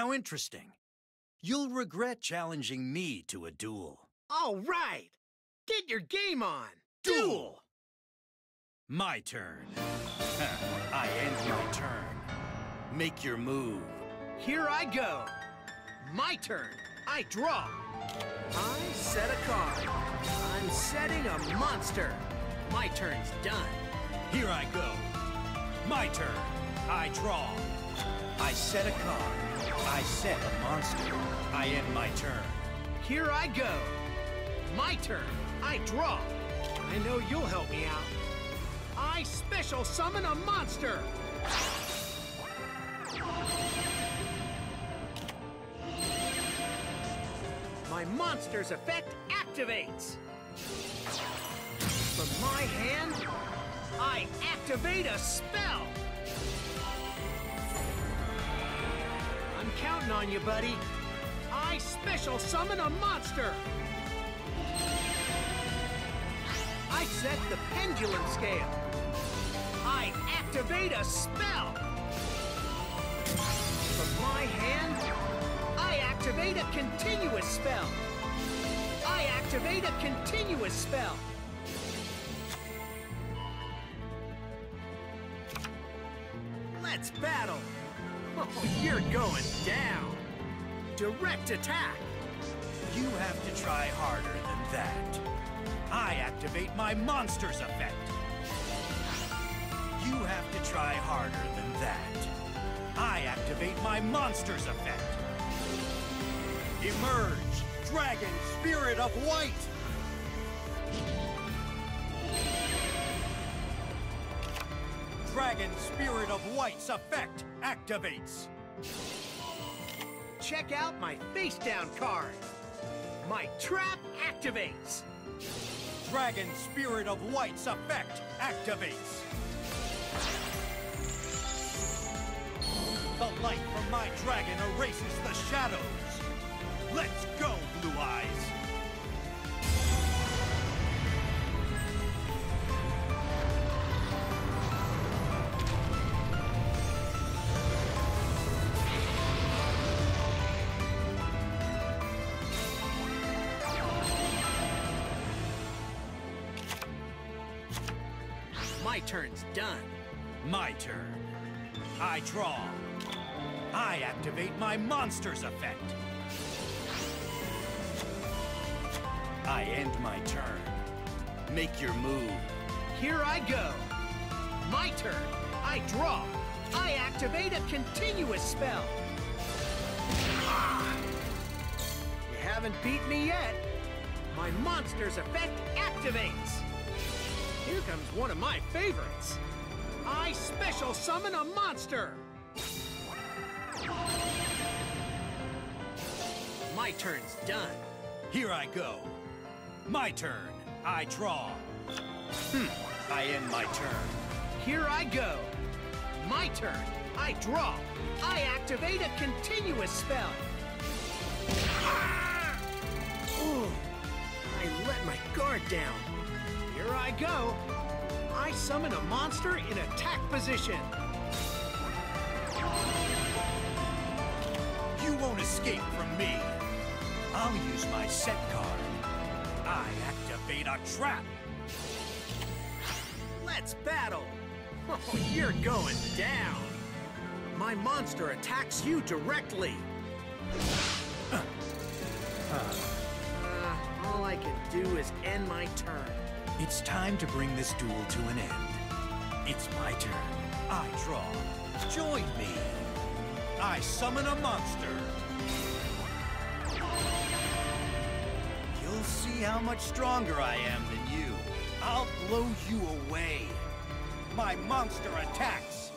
How interesting. You'll regret challenging me to a duel. All right! Get your game on! Duel! My turn. I end my turn. Make your move. Here I go. My turn. I draw. I set a card. I'm setting a monster. My turn's done. Here I go. My turn. I draw. I set a card. I set a monster. I end my turn. Here I go. My turn. I draw. I know you'll help me out. I special summon a monster. My monster's effect activates. From my hand, I activate a spell. I'm counting on you, buddy. I special summon a monster. I set the pendulum scale. I activate a spell. From my hand, I activate a continuous spell. I activate a continuous spell. Let's battle. You're going down. Direct attack. You have to try harder than that. I activate my monster's effect. You have to try harder than that. I activate my monster's effect. Emerge, Dragon Spirit of White! Dragon Spirit of White's effect activates. Check out my face down card. My trap activates. Dragon Spirit of White's effect activates. The light from my dragon erases the shadows. Let's go, Blue Eyes! My turn's done. My turn. I draw. I activate my monster's effect. I end my turn. Make your move. Here I go. My turn. I draw. I activate a continuous spell. You haven't beat me yet. My monster's effect activates. Here comes one of my favorites. I special summon a monster. My turn's done. Here I go. My turn. I draw. Hmm. I end my turn. Here I go. My turn. I draw. I activate a continuous spell. Ah! Ooh, I let my guard down. I go. I summon a monster in attack position. You won't escape from me. I'll use my set card. I activate a trap. Let's battle. Oh, you're going down. My monster attacks you directly. Uh, all I can do is end my turn. It's time to bring this duel to an end. It's my turn. I draw. Join me. I summon a monster. You'll see how much stronger I am than you. I'll blow you away. My monster attacks.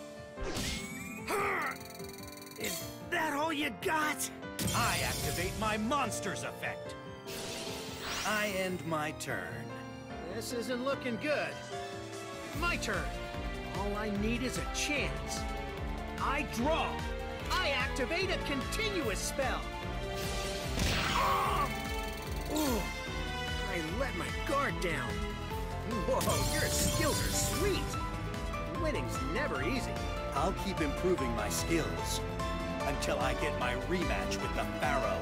Is that all you got? I activate my monster's effect. I end my turn. This isn't looking good. My turn. All I need is a chance. I draw. I activate a continuous spell. Ah! Ooh, I let my guard down. Whoa, your skills are sweet. Winning's never easy. I'll keep improving my skills. until I get my rematch with the Pharaoh.